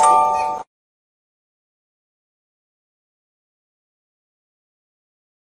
Bye.